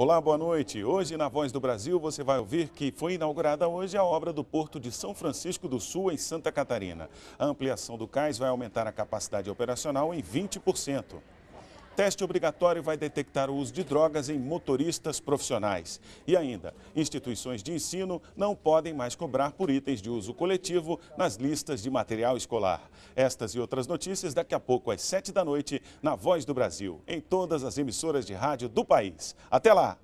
Olá, boa noite. Hoje na Voz do Brasil você vai ouvir que foi inaugurada hoje a obra do Porto de São Francisco do Sul, em Santa Catarina. A ampliação do cais vai aumentar a capacidade operacional em 20%. Teste obrigatório vai detectar o uso de drogas em motoristas profissionais. E ainda, instituições de ensino não podem mais cobrar por itens de uso coletivo nas listas de material escolar. Estas e outras notícias daqui a pouco às 7 da noite na Voz do Brasil, em todas as emissoras de rádio do país. Até lá!